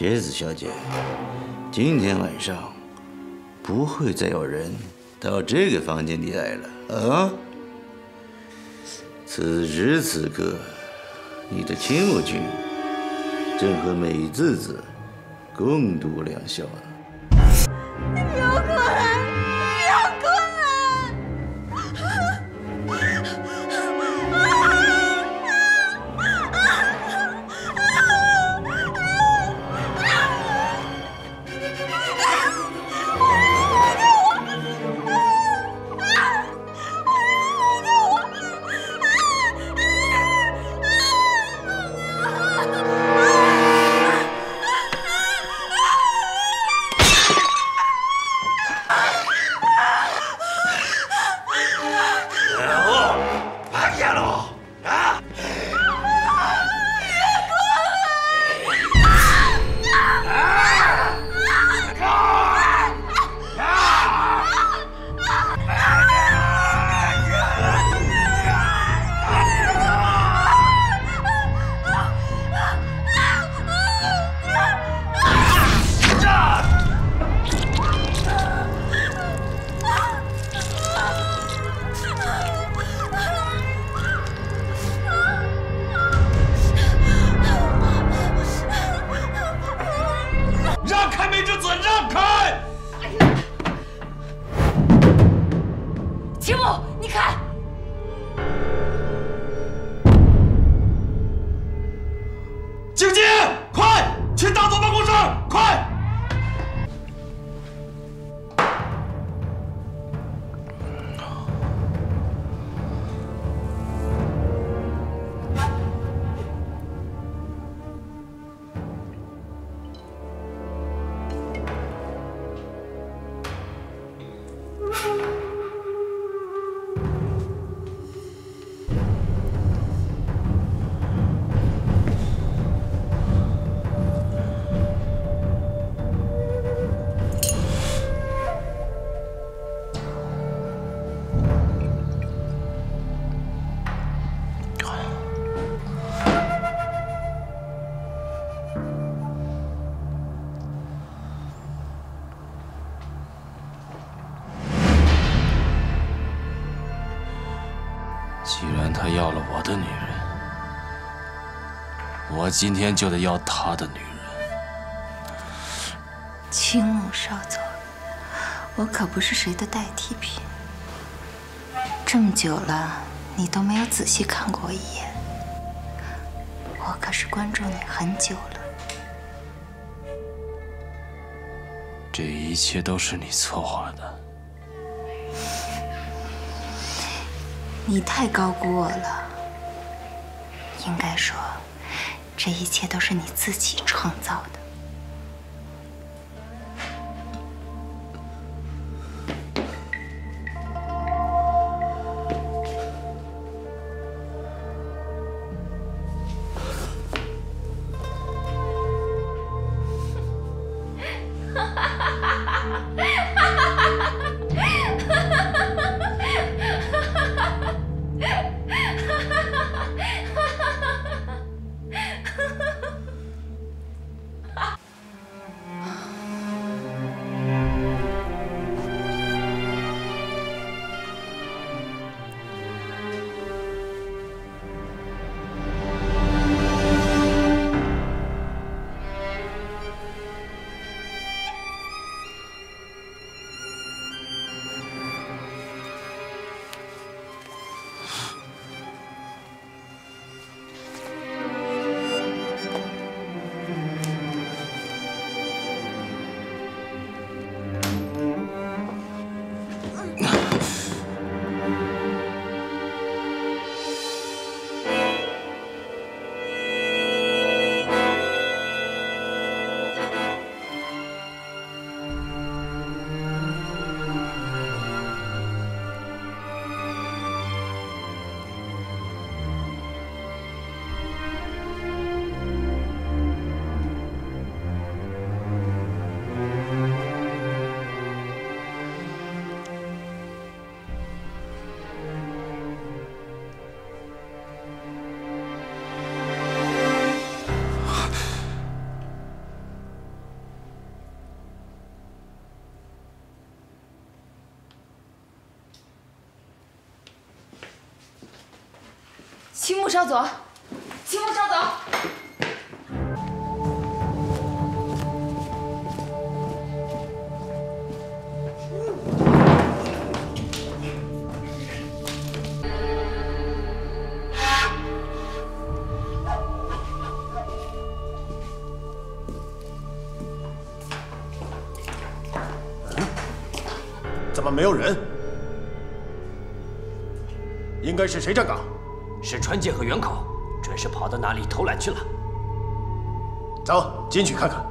蝎子小姐，今天晚上不会再有人到这个房间里来了啊！此时此刻，你的青木君正和美智子共度良宵呢！要了我的女人，我今天就得要他的女人。青木少佐，我可不是谁的代替品。这么久了，你都没有仔细看过我一眼，我可是关注你很久了。这一切都是你策划的。你太高估我了。应该说，这一切都是你自己创造的。赵总秦副赵总怎么没有人？应该是谁站岗？是川界和元口，准是跑到哪里偷懒去了。走进去看看。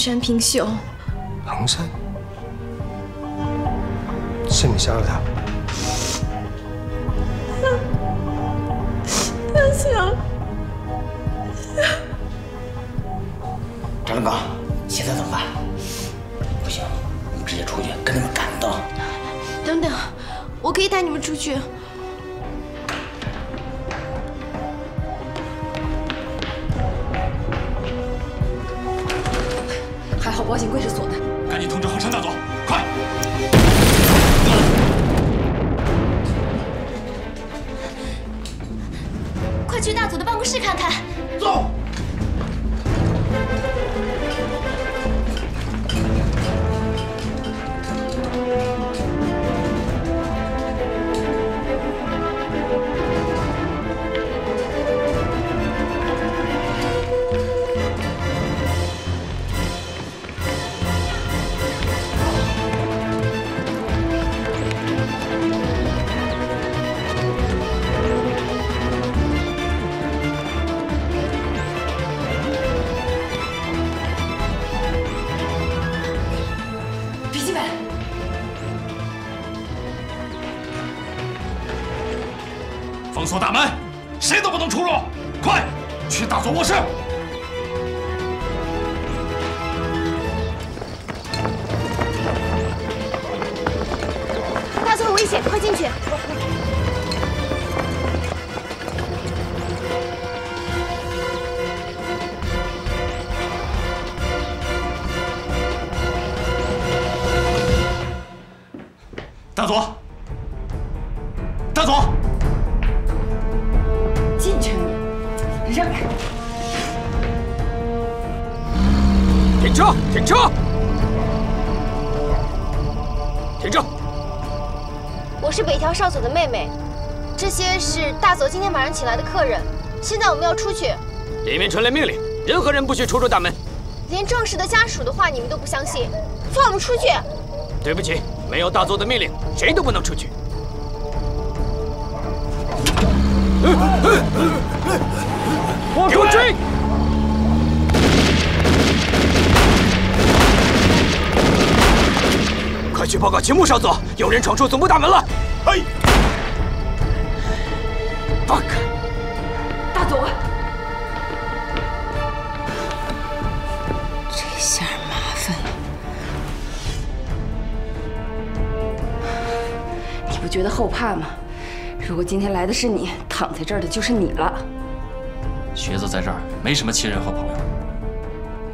山平秀快进去。的妹妹，这些是大佐今天晚上请来的客人。现在我们要出去。里面传来命令，任何人不许出入大门。连正式的家属的话你们都不相信，放我们出去！对不起，没有大佐的命令，谁都不能出去。给我追！快去报告秦牧少佐，有人闯出总部大门了！嘿，放开！大佐，这下麻烦了。你不觉得后怕吗？如果今天来的是你，躺在这儿的就是你了。瘸子在这儿没什么亲人和朋友，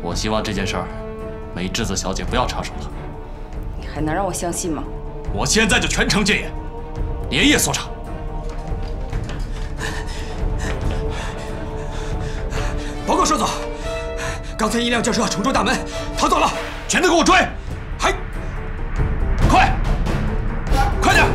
我希望这件事儿，美智子小姐不要插手了。你还能让我相信吗？我现在就全城戒严，连夜搜查。刚才一辆轿车冲出大门，逃走了，全都给我追！还快，快点！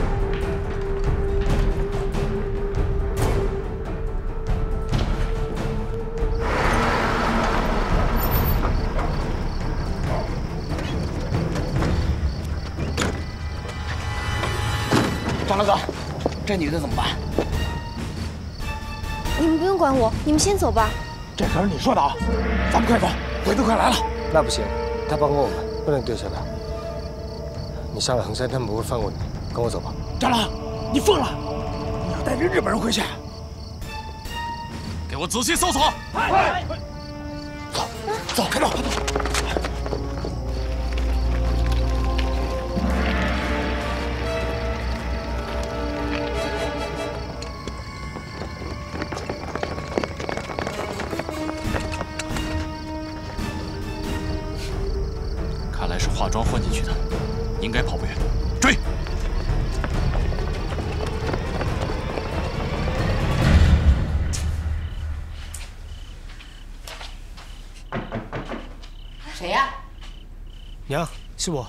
张大哥，这女的怎么办？你们不用管我，你们先走吧。这可是你说的啊！咱们快走，鬼子快来了！那不行，他帮过我们，不能丢下他。你上了衡山，他们不会放过你。跟我走吧。战狼，你疯了！你要带着日本人回去？给我仔细搜索！快走，走，开路！是我。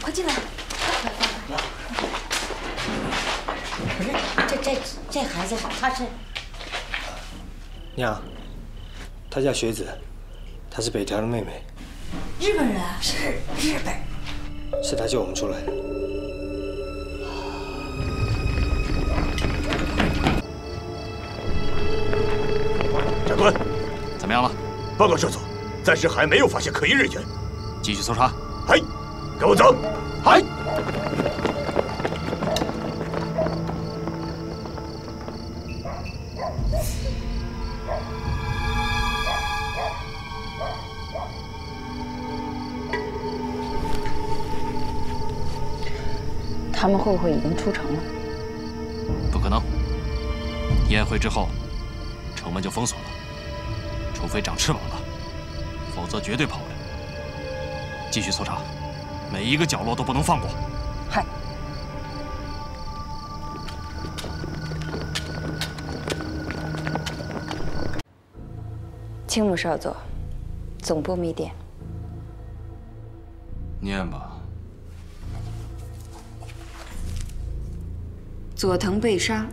快进来！这这这孩子他是娘，她叫雪子，她是北条的妹妹，日本人啊？是日本。是他救我们出来的。长官，怎么样了？报告少佐，暂时还没有发现可疑人员。继续搜查。嘿，跟我走。嗨！他们会不会已经出城了？不可能。宴会之后，城门就封锁了，除非长翅膀了，否则绝对跑不了。继续搜查，每一个角落都不能放过。嗨。青木少佐，总部密电。念吧。佐藤被杀，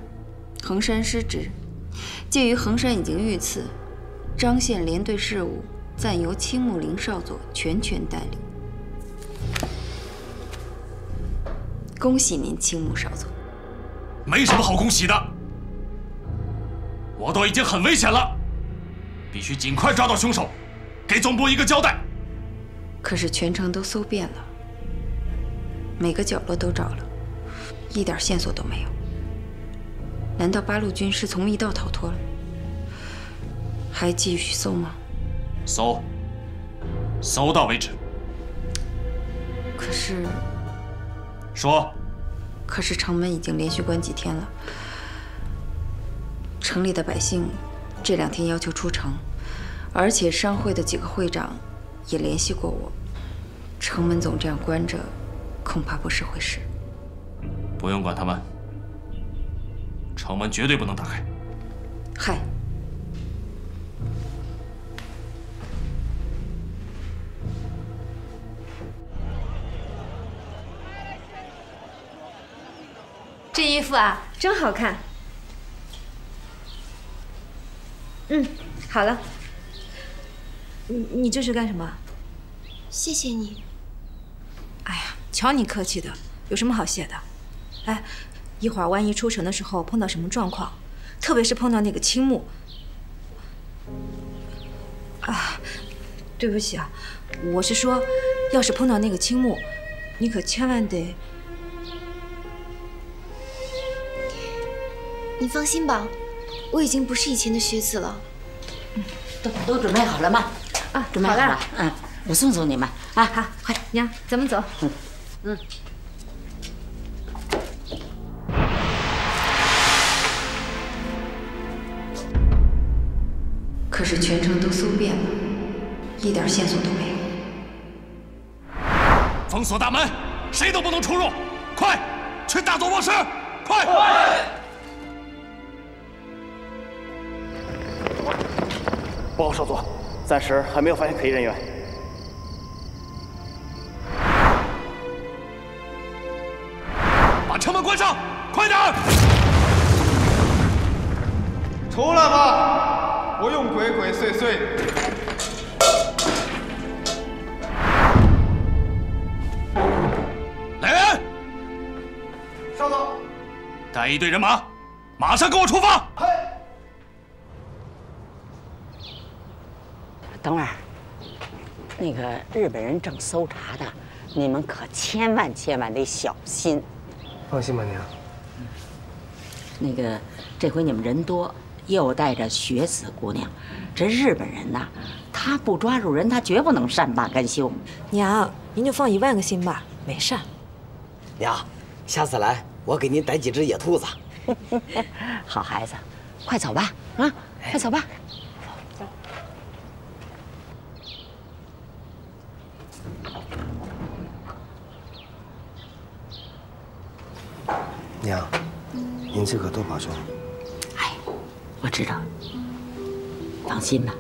横山失职。鉴于横山已经遇刺，张县连队事务暂由青木林少佐全权代理。恭喜您，青木少佐。没什么好恭喜的，我都已经很危险了，必须尽快抓到凶手，给总部一个交代。可是全城都搜遍了，每个角落都找了，一点线索都没有。难道八路军是从密道逃脱了？还继续搜吗？搜，搜到为止。可是，说，可是城门已经连续关几天了，城里的百姓这两天要求出城，而且商会的几个会长也联系过我，城门总这样关着，恐怕不是回事。不用管他们，城门绝对不能打开。嗨，这衣服啊，真好看。嗯，好了。你你这是干什么？谢谢你。哎呀，瞧你客气的，有什么好谢的？哎，一会儿万一出城的时候碰到什么状况，特别是碰到那个青木，啊，对不起啊，我是说，要是碰到那个青木，你可千万得……你放心吧，我已经不是以前的学子了。都都准备好了吗？啊，准备好了。嗯，我送送你们啊。好，快，娘，咱们走。嗯嗯。可是全城都搜遍了，一点线索都没有。封锁大门，谁都不能出入！快，去大佐卧室！快！报告少佐，暂时还没有发现可疑人员。把车门关上，快点！出来吧，不用鬼鬼祟祟。来人！少佐，带一队人马，马上跟我出发！等会儿，那个日本人正搜查的，你们可千万千万得小心。放心吧，娘。那个，这回你们人多，又带着雪子姑娘，这日本人呐，他不抓住人，他绝不能善罢甘休。娘，您就放一万个心吧，没事儿。娘，下次来我给您逮几只野兔子。好孩子，快走吧，啊，快走吧。娘，您自个多保重。哎，我知道，放心吧。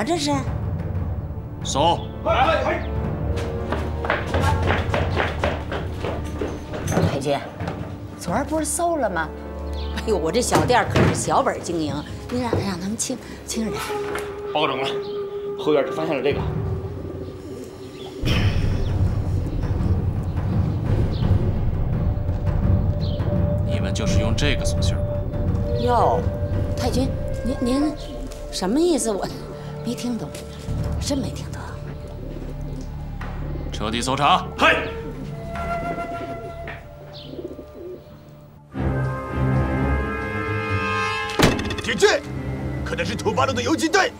了？这是？搜！太君，昨儿不是搜了吗？哎呦，我这小店可是小本经营，你让让他们轻轻着点。报告长官，后院只发现了这个。你们就是用这个送信吧？哟，太君，您您什么意思？我没听懂，真没听懂。彻底搜查。嗨！警戒，可能是土八路的游击队。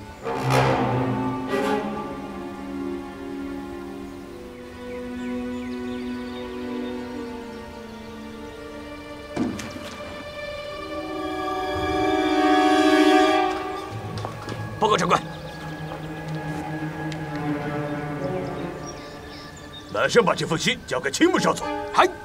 马上把这封信交给青木少佐。嗨。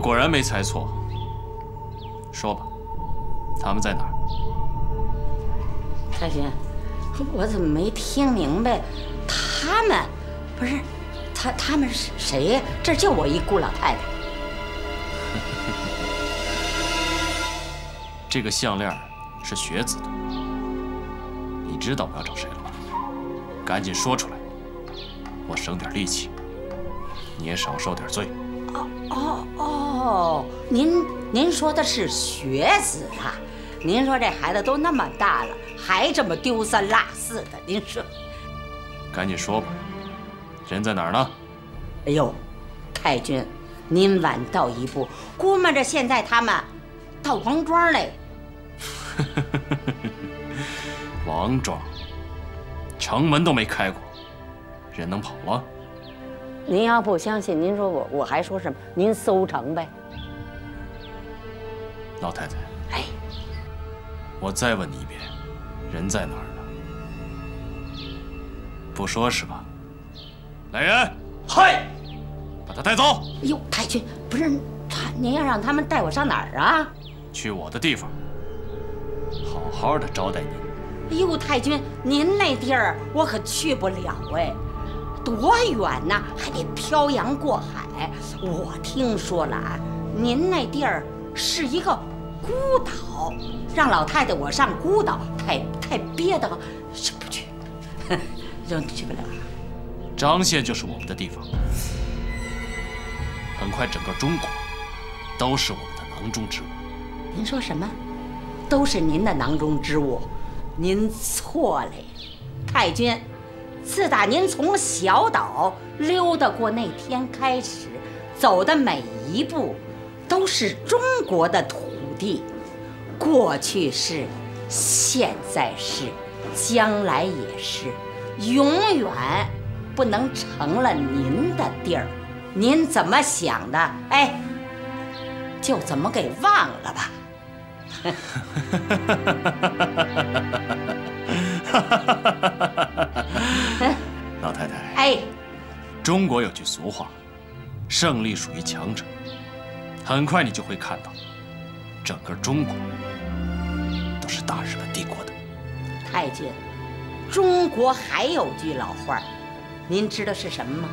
果然没猜错。说吧，他们在哪儿？太君，我怎么没听明白？他们不是他，他们是谁呀？这就我一姑老太太。这个项链是学子的，你知道我要找谁了吧？赶紧说出来，我省点力气，你也少受点罪。您您说的是学子啊？您说这孩子都那么大了，还这么丢三落四的？您说，赶紧说吧，人在哪儿呢？哎呦，太君，您晚到一步，估摸着现在他们到王庄嘞。王庄，城门都没开过，人能跑了？您要不相信，您说我我还说什么？您搜城呗。老太太，哎，我再问你一遍，人在哪儿呢？不说是吧？来人，嗨，把他带走。哎呦，太君，不是他，您要让他们带我上哪儿啊？去我的地方，好好的招待您。哎呦，太君，您那地儿我可去不了哎。多远呐？还得漂洋过海。我听说了啊，您那地儿是一个孤岛，让老太太我上孤岛，太太憋得慌，去不去？就去不了。张县就是我们的地方，很快整个中国都是我们的囊中之物。您说什么？都是您的囊中之物？您错了呀，太君。自打您从小岛溜达过那天开始，走的每一步都是中国的土地，过去是，现在是，将来也是，永远不能成了您的地儿。您怎么想的？哎，就怎么给忘了吧。老太太，哎，中国有句俗话，胜利属于强者。很快你就会看到，整个中国都是大日本帝国的。太君，中国还有句老话，您知道是什么吗？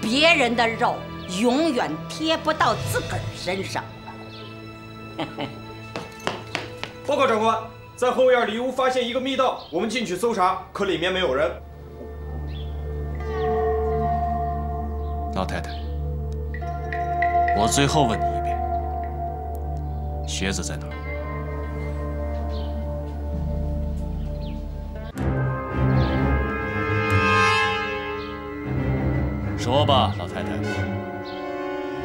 别人的肉永远贴不到自个儿身上。报告长官。在后院里屋发现一个密道，我们进去搜查，可里面没有人。老太太，我最后问你靴子在哪儿？说吧，老太太。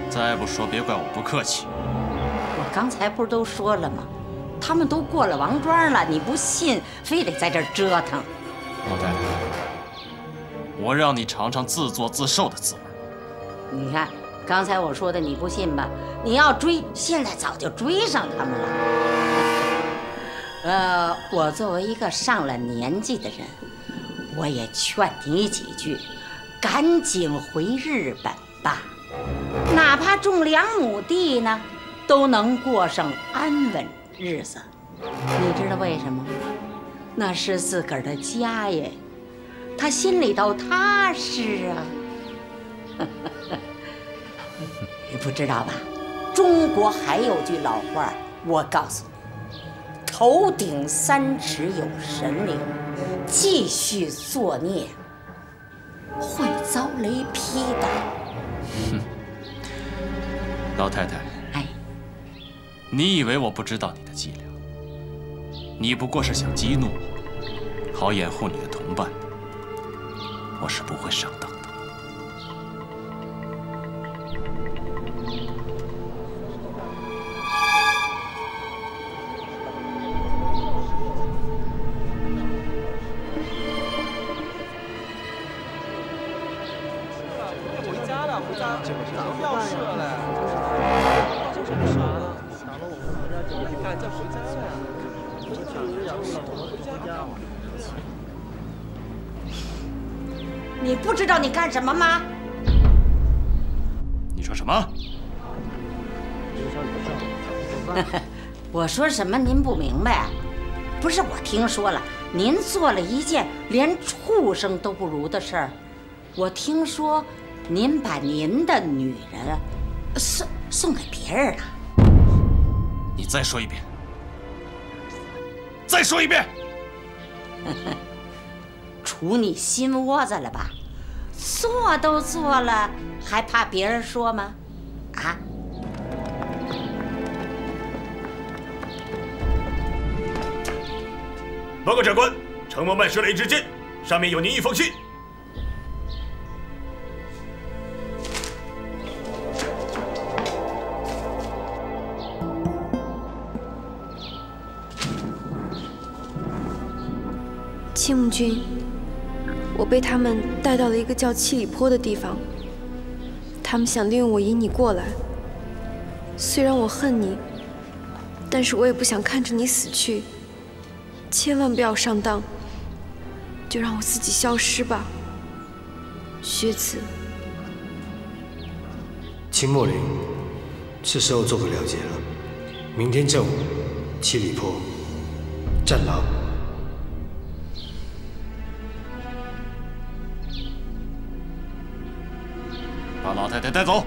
再不说，别怪我不客气。我刚才不是都说了吗？他们都过了王庄了，你不信，非得在这儿折腾。老太太，我让你尝尝自作自受的滋味。你看，刚才我说的你不信吧？你要追，现在早就追上他们了。呃，我作为一个上了年纪的人，我也劝你几句，赶紧回日本吧，哪怕种两亩地呢，都能过上安稳。日子，你知道为什么吗？那是自个儿的家耶，他心里头踏实啊。你不知道吧？中国还有句老话，我告诉你：头顶三尺有神灵，继续作孽会遭雷劈的。哼，老太太。哎你以为我不知道你的伎俩？你不过是想激怒我，好掩护你的同伴。我是不会上说什么您不明白？不是我听说了，您做了一件连畜生都不如的事儿。我听说，您把您的女人送送给别人了。你再说一遍，再说一遍。杵你心窝子了吧？做都做了，还怕别人说吗？报告长官，城门办事了一支箭，上面有您一封信。青木君，我被他们带到了一个叫七里坡的地方。他们想利用我引你过来。虽然我恨你，但是我也不想看着你死去。千万不要上当，就让我自己消失吧，学子。秦墨林，是时候做个了结了。明天正午，七里坡，战狼。把老太太带走。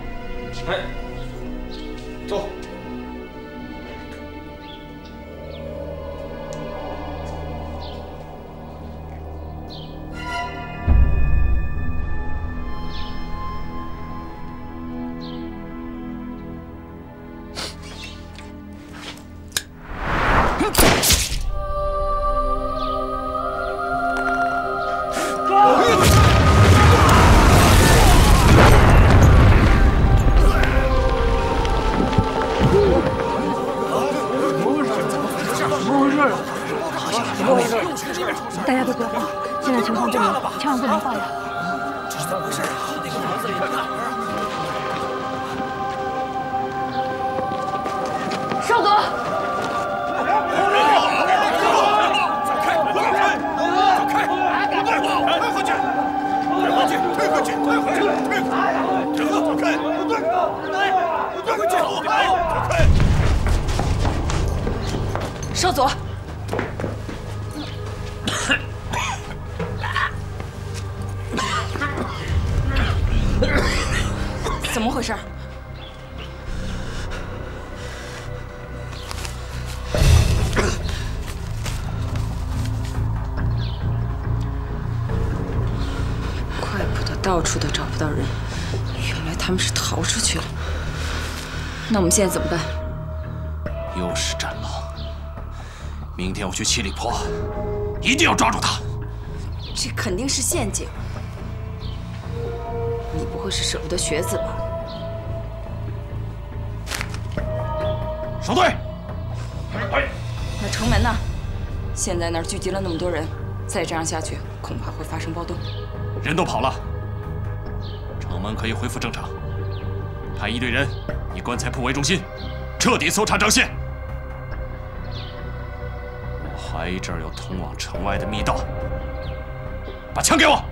哎，走。们现在怎么办？又是战狼。明天我去七里坡，一定要抓住他。这肯定是陷阱。你不会是舍不得学子吧？守队。那城门呢？现在那儿聚集了那么多人，再这样下去，恐怕会发生暴动。人都跑了，城门可以恢复正常。派一队人以棺材铺为中心，彻底搜查张县。我怀疑这儿有通往城外的密道。把枪给我！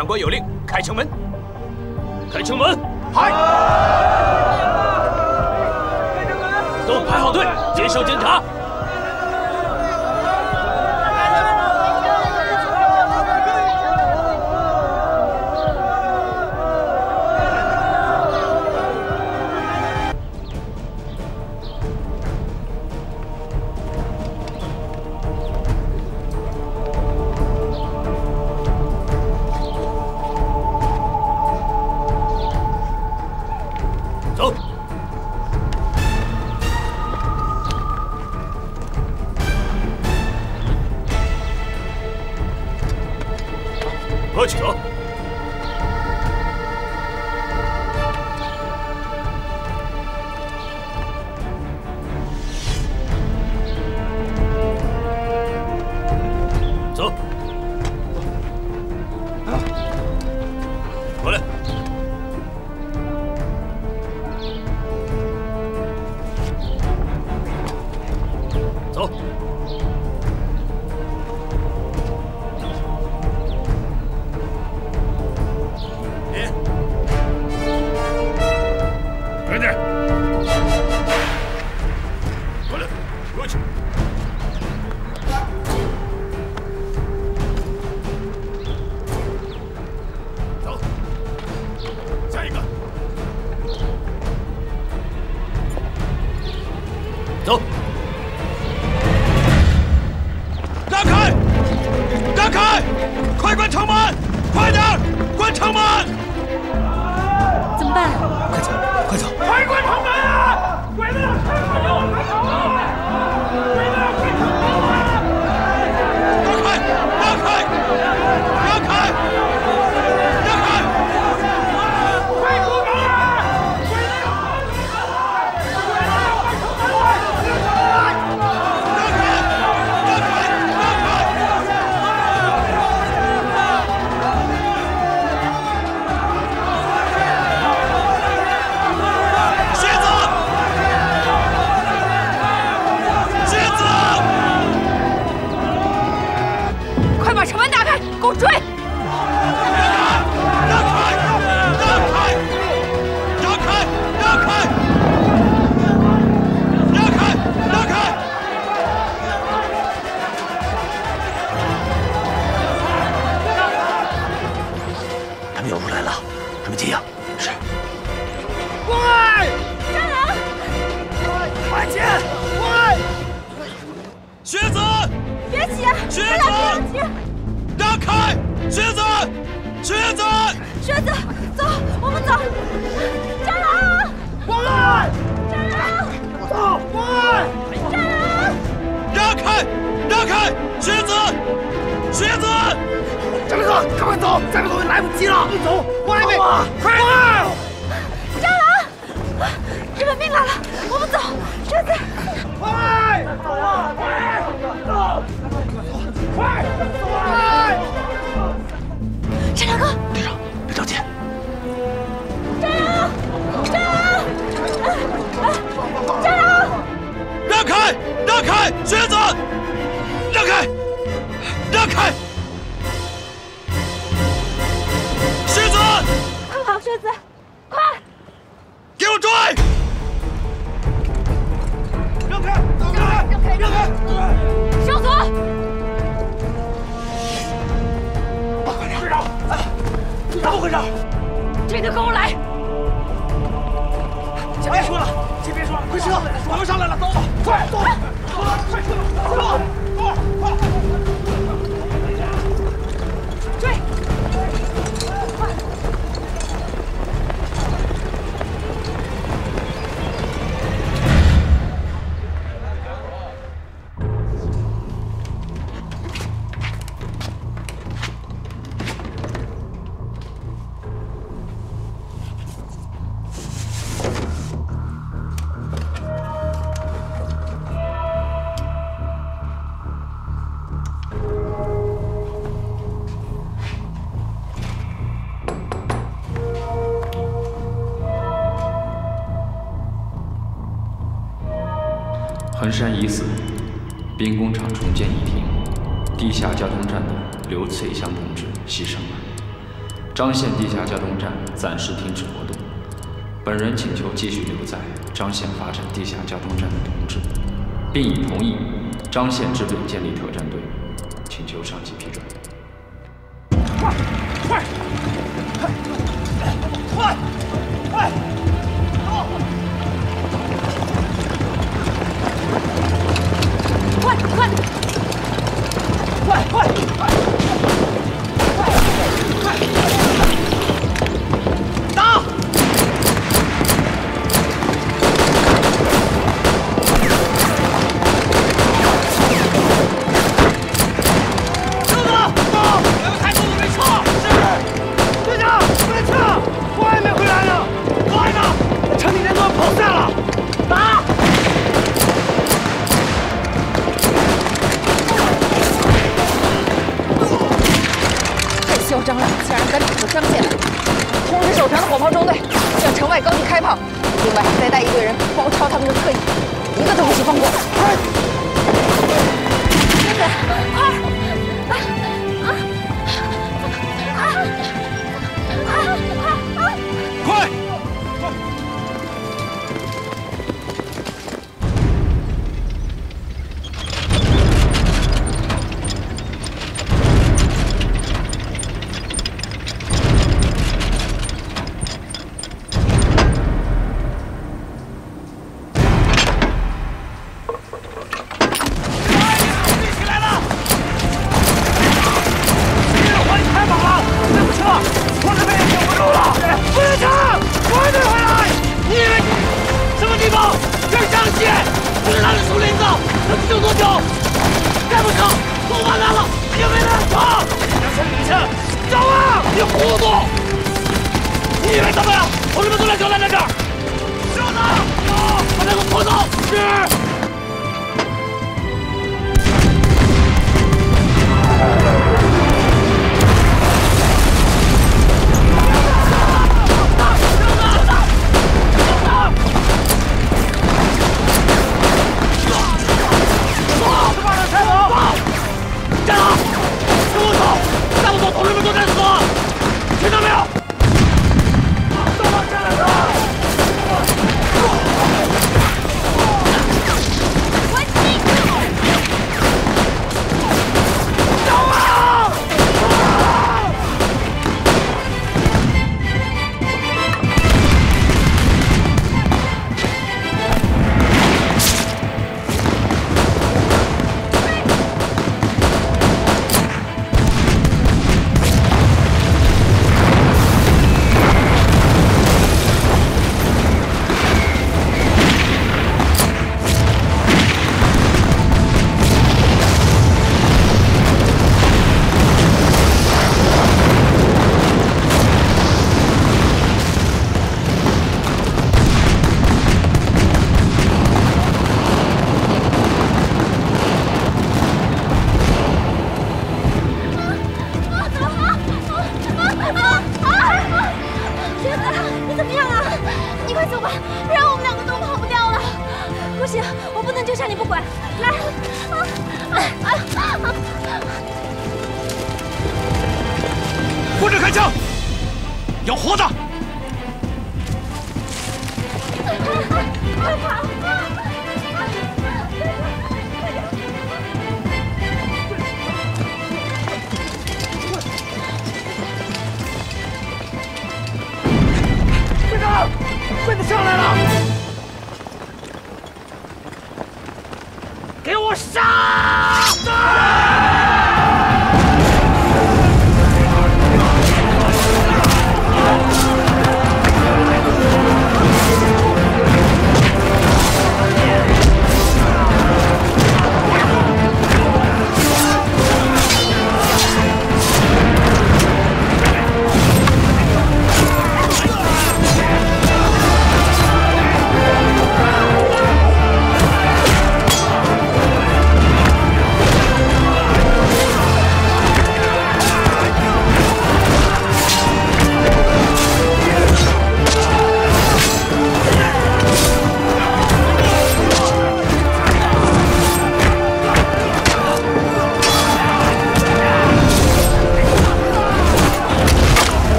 长官有令，开城门。开城门！嗨！都排好队，接受检查。山已死，兵工厂重建已停，地下交通站的刘翠香同志牺牲了。张县地下交通站暂时停止活动，本人请求继续留在张县发展地下交通站的同志，并已同意张县支队建立特战队，请求上级批准。糊涂！你以为怎么样？同志们都来交代在这儿，小子，走，把他给我拖走！是。同志们都在死，听到没有？都往下来了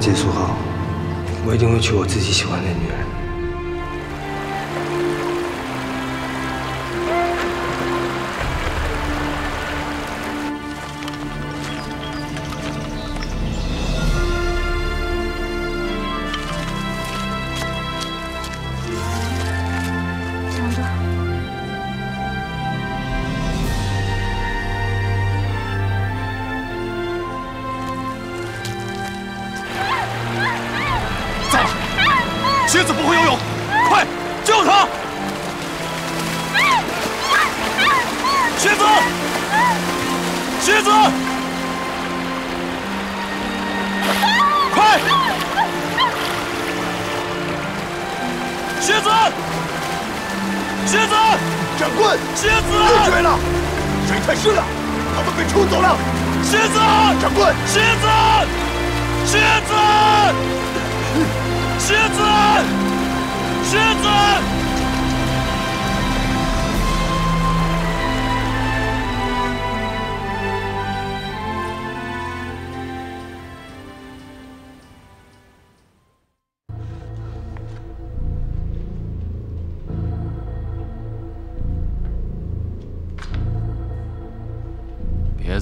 结束后，我一定会娶我自己喜欢的女人。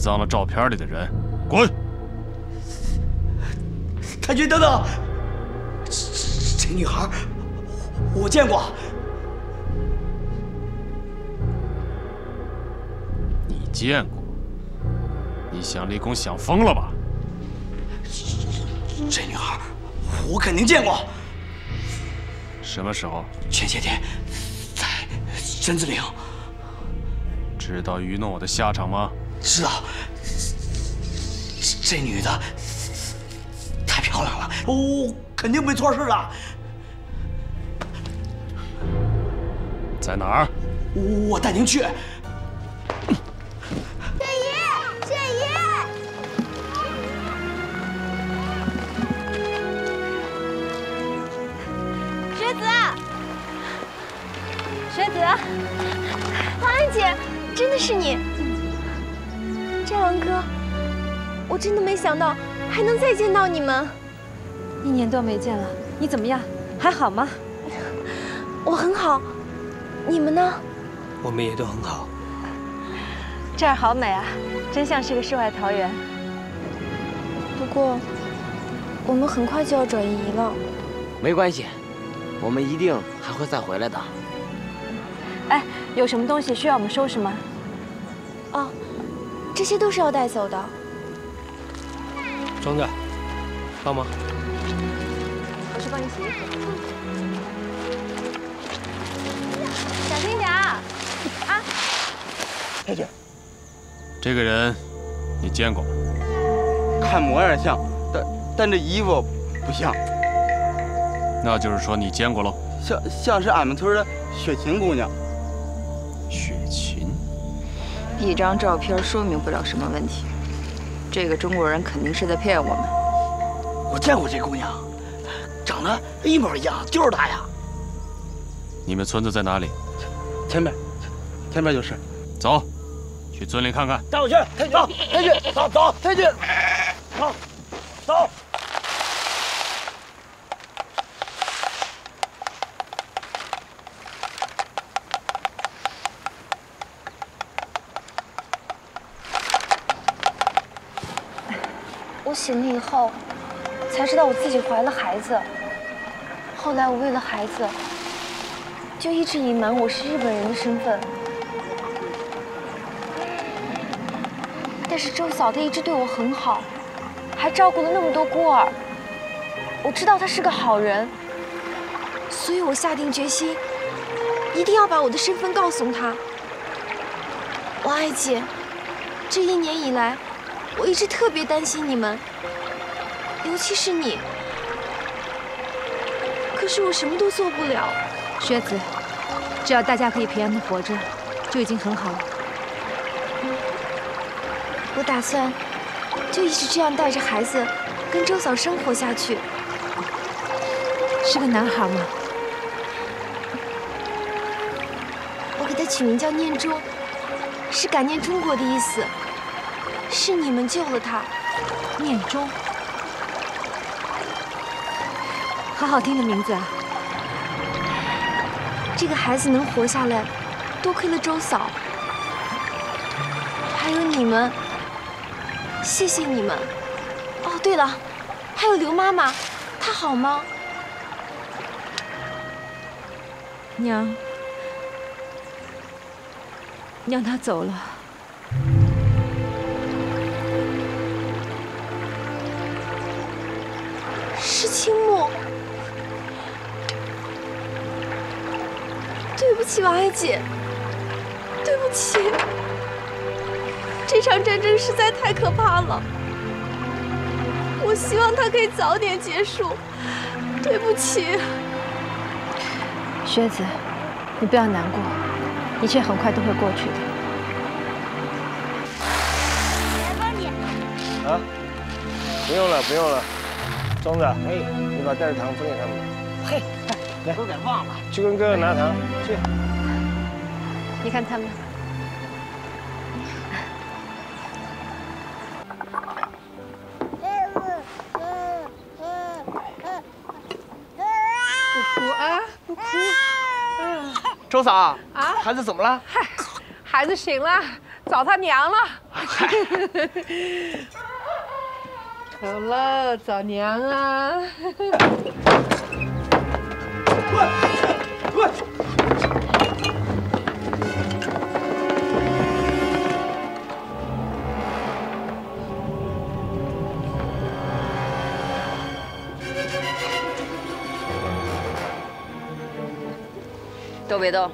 脏了照片里的人，滚！太君，等等，这这女孩我见过。你见过？你想立功想疯了吧？这女孩我肯定见过。什么时候？前些天在榛子岭。知道愚弄我的下场吗？知道。这女的太漂亮了，我肯定没错事了。在哪儿？我带您去。雪姨，雪姨，雪子，雪子，王安姐，真的是你，战狼哥，我真的没想到还能再见到你们。一年多没见了，你怎么样？还好吗？我很好，你们呢？我们也都很好。这儿好美啊，真像是个世外桃源。不过，我们很快就要转移了。没关系，我们一定还会再回来的。哎，有什么东西需要我们收拾吗？哦，这些都是要带走的。庄子，帮忙。我去帮你洗衣服。小心点啊！啊！太君，这个人你见过吗？看模样像，但但这衣服不像。那就是说你见过喽？像像是俺们村的雪琴姑娘。雪琴，一张照片说明不了什么问题。这个中国人肯定是在骗我们。我见过这姑娘，长得一模一样，就是她呀。你们村子在哪里？前面，前面就是。走，去村里看看。带我去，太君，太君，走走，太君，走，走。醒了以后，才知道我自己怀了孩子。后来我为了孩子，就一直隐瞒我是日本人的身份。但是周嫂她一直对我很好，还照顾了那么多孤儿。我知道她是个好人，所以我下定决心，一定要把我的身份告诉她。王爱姐，这一年以来，我一直特别担心你们，尤其是你。可是我什么都做不了。雪子，只要大家可以平安的活着，就已经很好了。我打算就一直这样带着孩子，跟周嫂生活下去。是个男孩吗？我给他取名叫念中，是感念中国的意思。是你们救了他，念中，好好听的名字啊！这个孩子能活下来，多亏了周嫂，还有你们。谢谢你们。哦，对了，还有刘妈妈，她好吗？娘，娘她走了。起，王爱姐，对不起。这场战争实在太可怕了，我希望它可以早点结束。对不起，靴子，你不要难过，一切很快都会过去的。来帮你。啊，不用了，不用了。庄子，哎，你把带的糖分给他们。嘿，来，都给忘了。去跟哥哥拿糖，去。你看他们。不哭啊，不哭周嫂啊，孩子怎么了？嗨，孩子醒了，找他娘了。好了，找娘啊！都别动。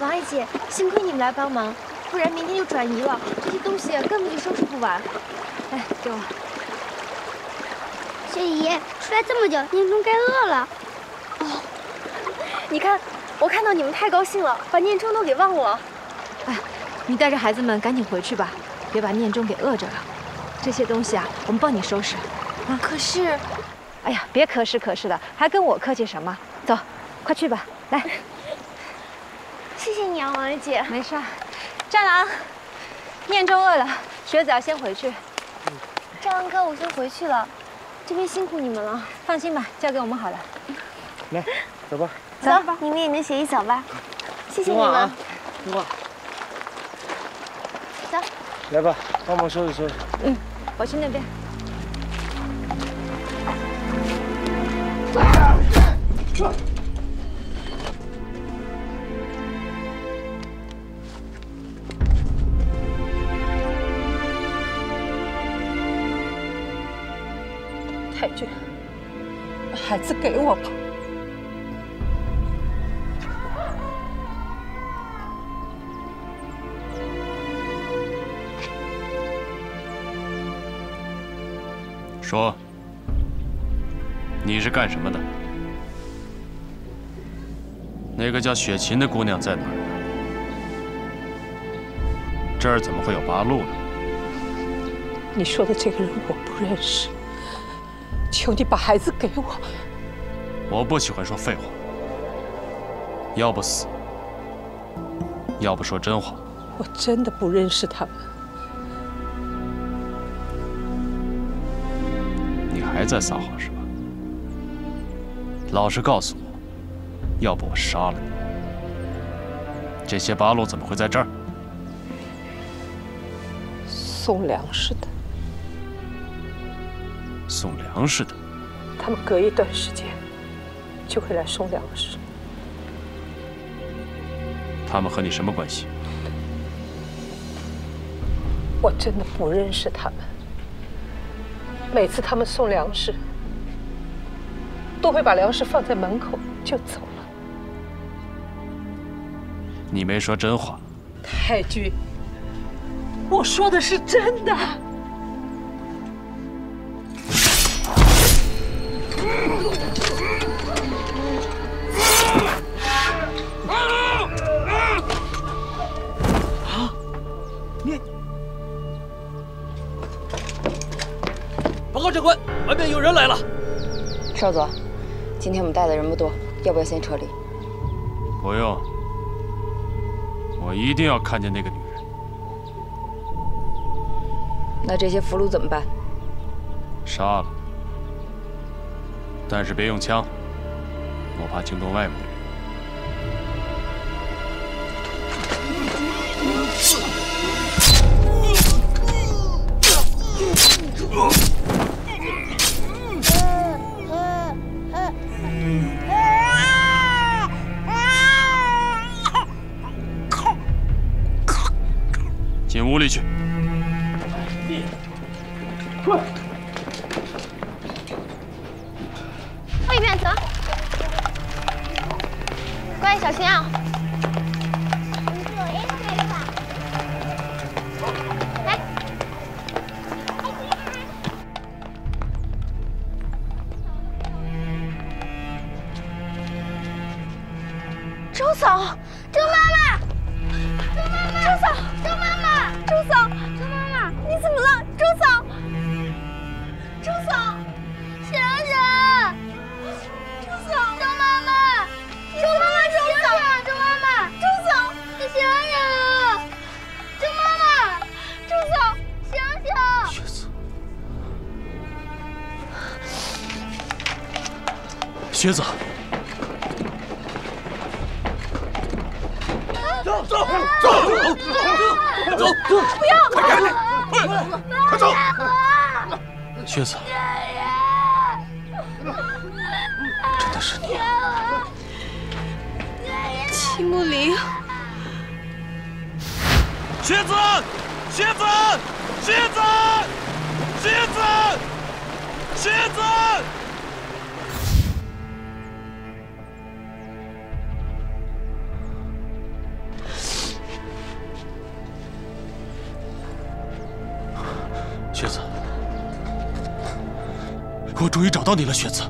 王爱姐，幸亏你们来帮忙，不然明天就转移了，这些东西根本就收拾不完。哎，给我。雪姨，出来这么久，念中该饿了。哦，你看，我看到你们太高兴了，把念中都给忘了。哎，你带着孩子们赶紧回去吧，别把念中给饿着了。这些东西啊，我们帮你收拾。啊，可是，哎呀，别可是可是的，还跟我客气什么？走，快去吧，来。谢谢你啊，王爱姐。没事。战狼，念中饿了，学子要先回去。战狼哥，我先回去了，这边辛苦你们了。放心吧，交给我们好了。来，走吧。走吧，你们也能写一走吧。谢谢你们。听话。走。来吧，帮忙收拾收拾。嗯，我去那边。太君，把孩子给我吧。说，你是干什么的？那个叫雪琴的姑娘在哪儿？这儿怎么会有八路呢？你说的这个人我不认识，求你把孩子给我。我不喜欢说废话，要不死，要不说真话。我真的不认识他们。还在撒谎是吧？老实告诉我，要不我杀了你。这些八路怎么会在这儿？送粮食的，送粮食的。他们隔一段时间就会来送粮食。他们和你什么关系？我真的不认识他们。每次他们送粮食，都会把粮食放在门口就走了。你没说真话。太君，我说的是真的。有人来了。少佐，今天我们带的人不多，要不要先撤离？不用，我一定要看见那个女人。那这些俘虏怎么办？杀了，但是别用枪，我怕惊动外面的人。进屋里去。雪子，雪子，雪子，雪子，雪子！雪子，我终于找到你了，雪子。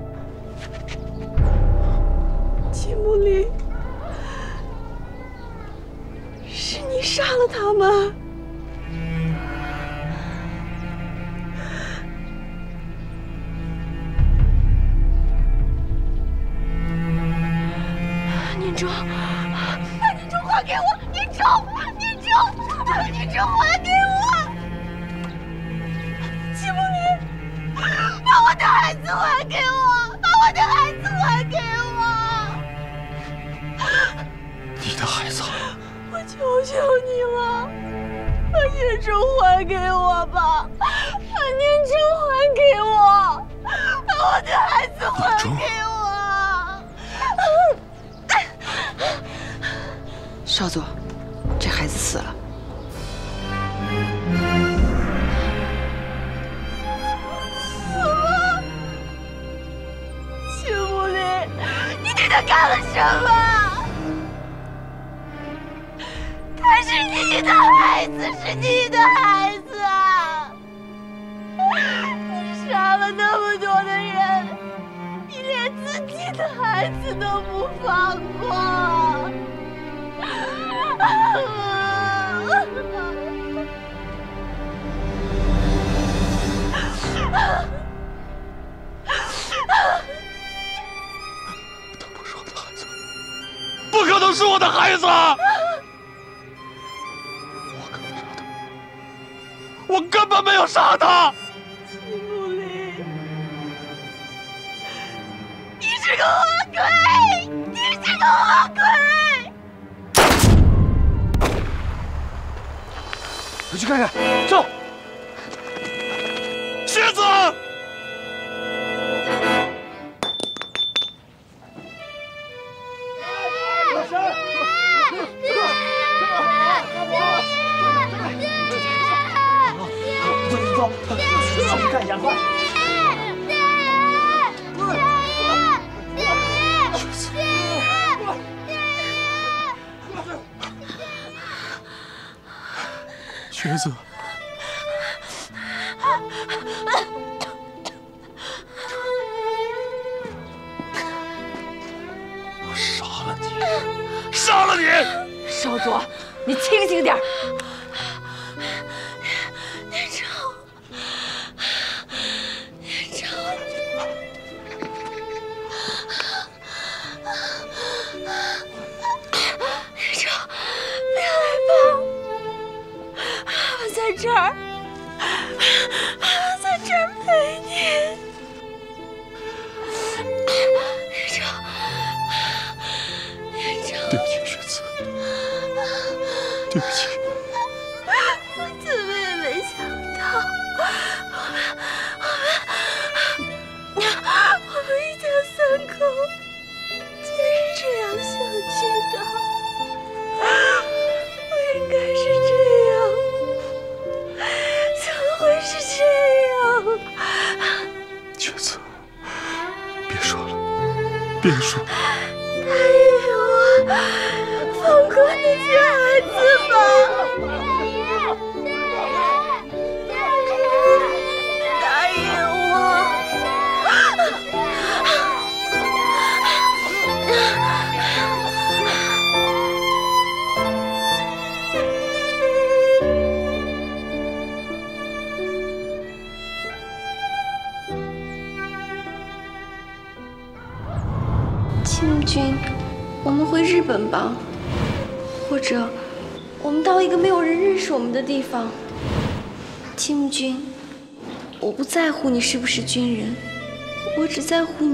色。你是不是军人？我只在乎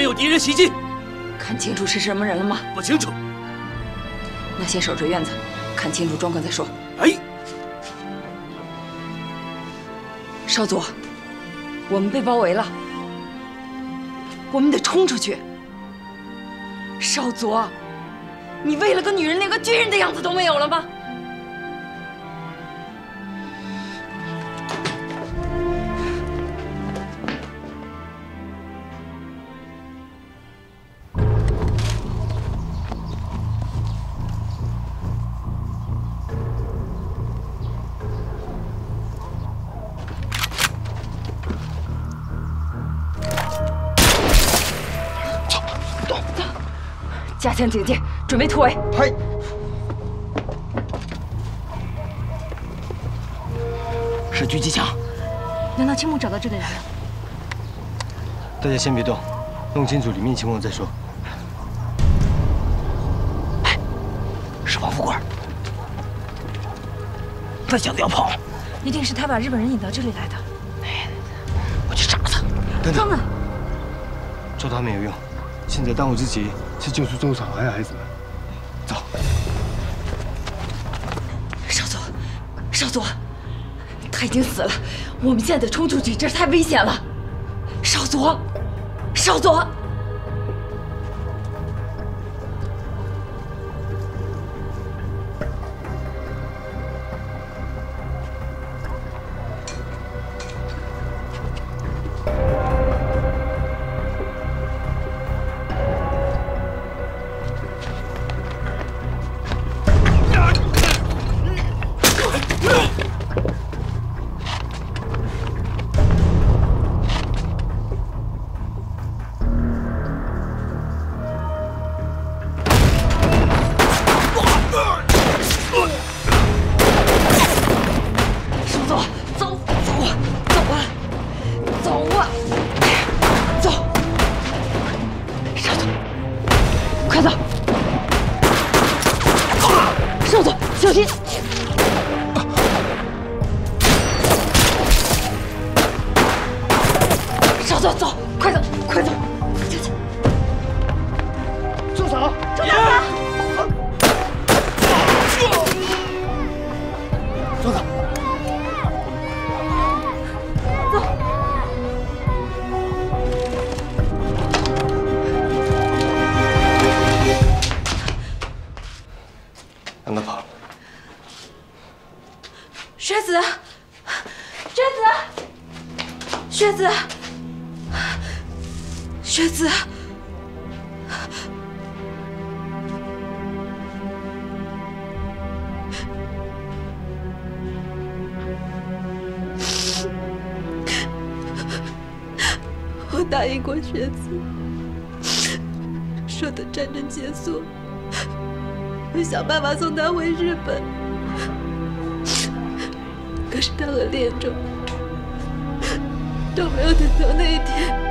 没有敌人袭击。看清楚是什么人了吗？不清楚。那先守着院子看清楚状况再说。哎。少佐我们被包围了。我们得冲出去。少佐你为了个女人连个军人的样子都没有了吗？加强警戒，准备突围。嗨。是狙击枪。难道青木找到这个人了？大家先别动，弄清楚里面情况再说。哎，是王富贵。那小子要跑，一定是他把日本人引到这里来的。我去找他。等等！抓他没有用，现在当务之急是救出周嫂还有孩子们。走。少佐，少佐，他已经死了，我们现在得冲出去，这太危险了。少佐，少佐。想办法送他回日本。可是她和连州都没有等到那一天。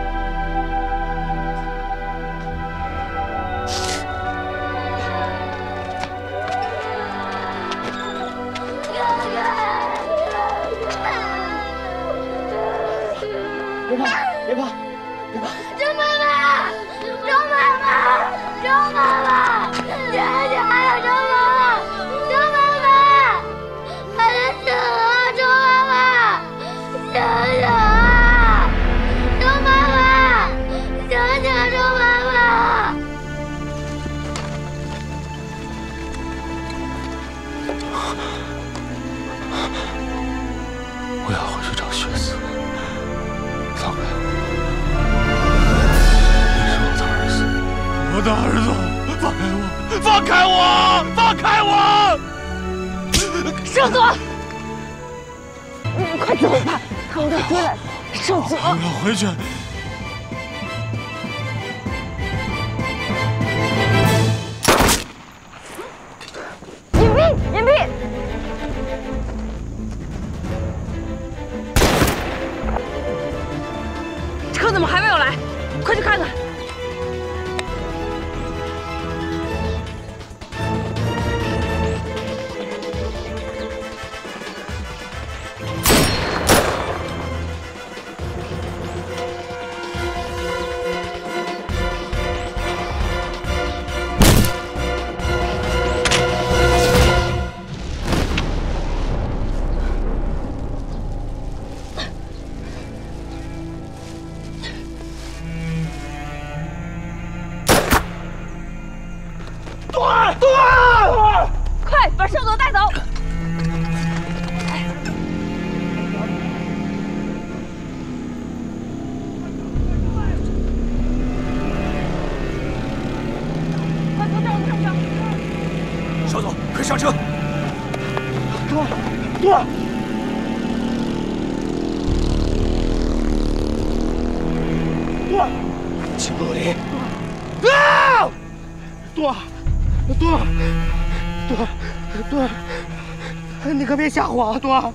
我多儿，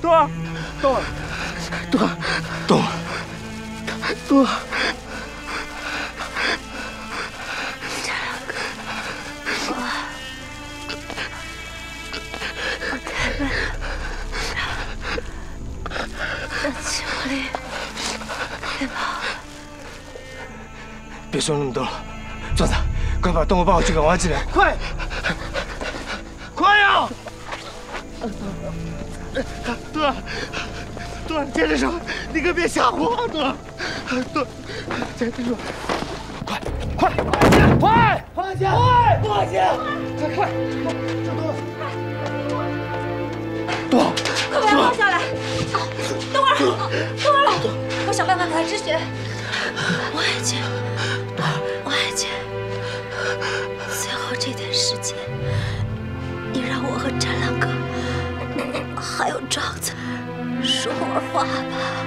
多儿，多儿，冬儿，冬儿。我太笨了，让秦洛林别跑了。别说那么多了，壮子，快把动物抱回去给王进来！快冬儿，接着说，你可别吓唬我，朵儿，冬儿，接着说，快，快，快，放下，快，放下，快快，冬儿，快把他放下来！等会儿，等会儿，我想办法给他止血。我爱姐，我爱姐。最后这段时间，你让我和展览哥，还有庄子话吧。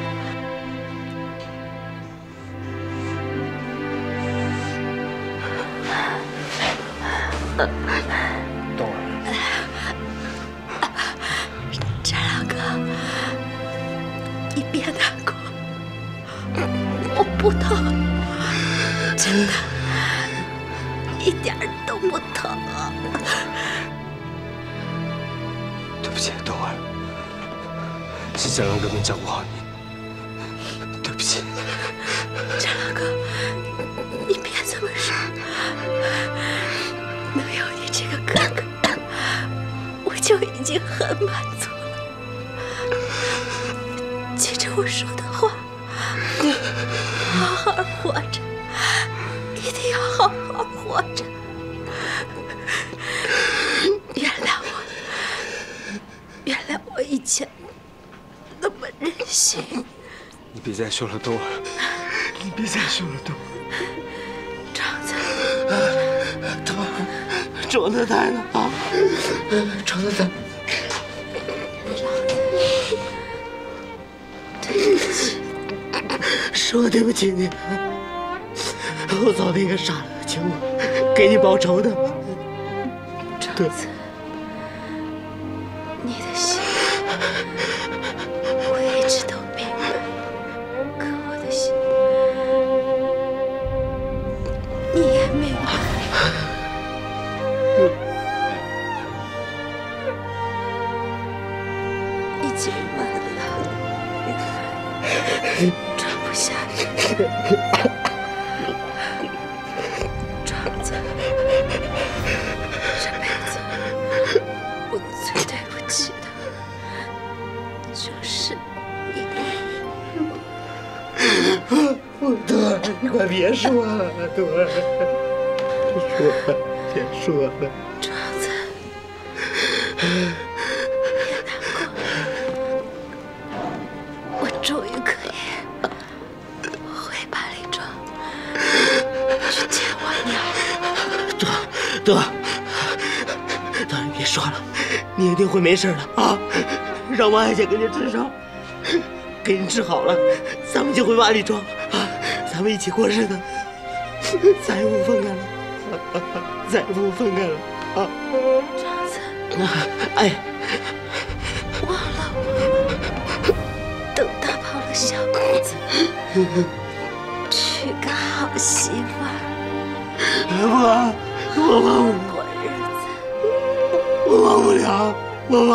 照顾好你，对不起。陈老哥，你别这么说，能有你这个哥哥，我就已经很满足了。记着我说的话，好好活着，再说了，冬儿，你别再说了，冬儿。庄子，冬儿，庄子在呢啊，长子在。对不起，是我对不起你，我早应该杀了秦我，给你报仇的。长子事了啊！让王爱姐给你治伤，给你治好了，咱们就回八里庄啊！咱们一起过日子，再也不分开了，再也不分开了啊！庄子，哎，忘了我，等打跑了小姑子，娶个好媳妇儿，不，我忘不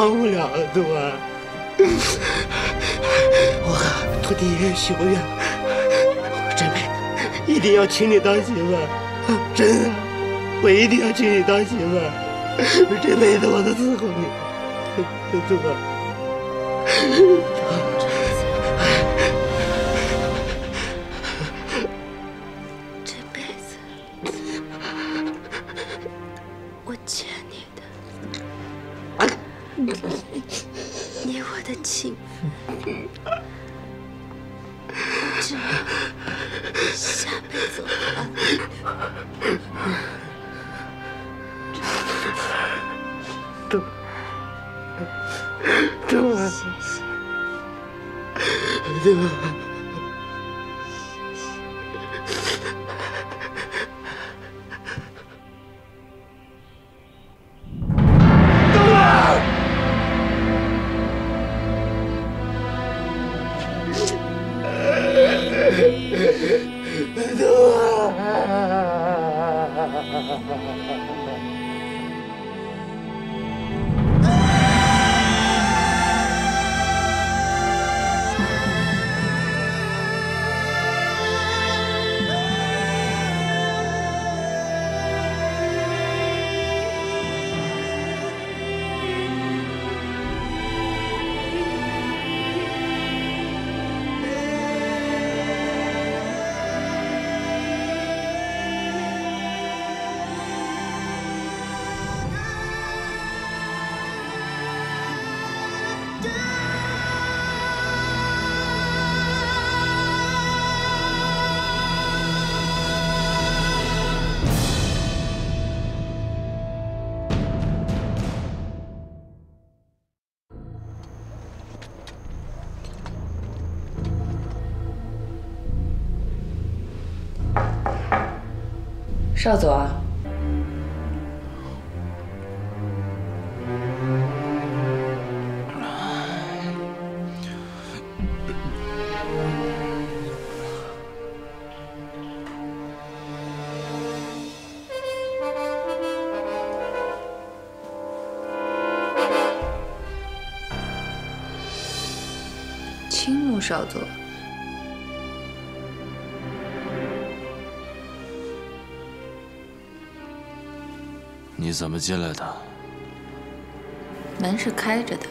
我忘不了，冬儿。我和徒弟许过愿，我这辈子一定要娶你当媳妇，真的，我一定要娶你当媳妇，这辈子我都伺候你，冬这少佐，青木少佐。你怎么进来的？门是开着的。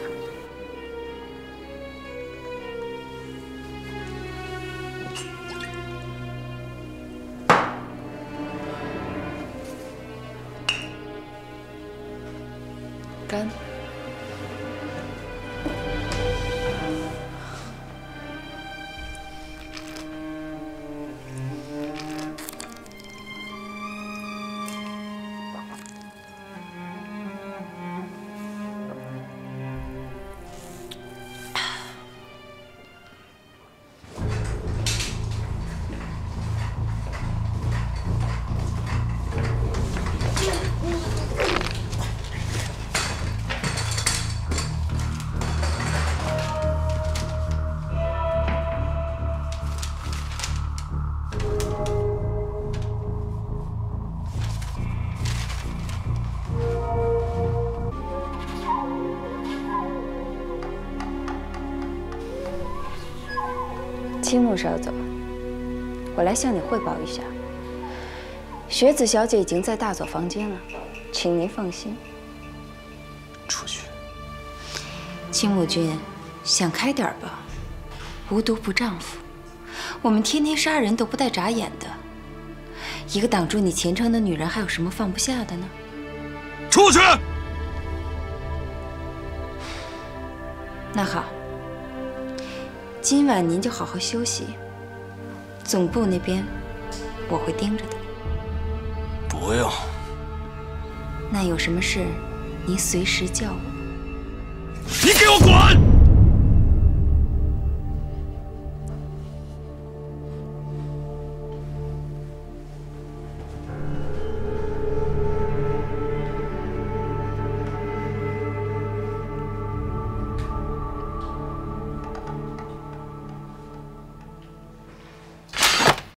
向你汇报一下，雪子小姐已经在大佐房间了，请您放心。出去。青木君，想开点吧，无毒不丈夫，我们天天杀人都不带眨眼的，一个挡住你前程的女人，还有什么放不下的呢？出去。那好。今晚您就好好休息，总部那边我会盯着的。不用。那有什么事，您随时叫我。你给我滚！